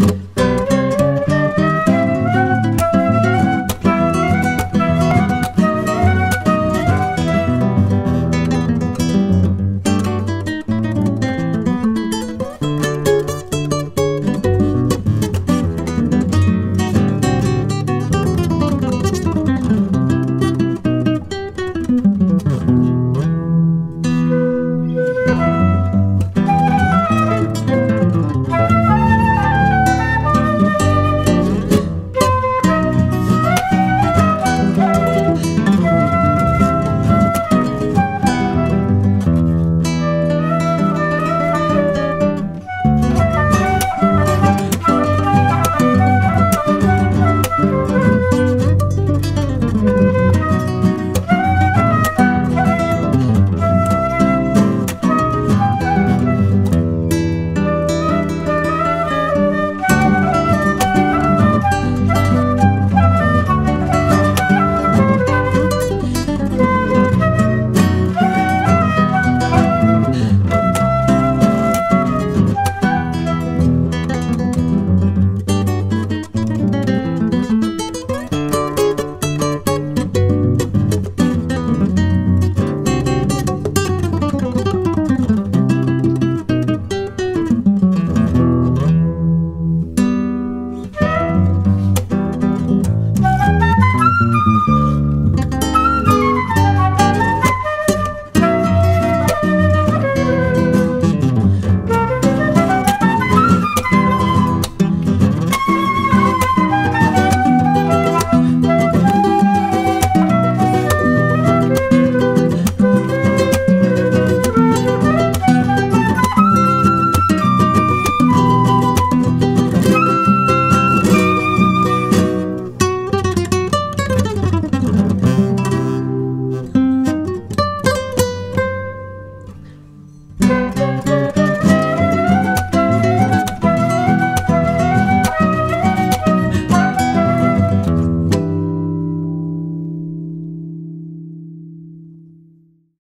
Bye.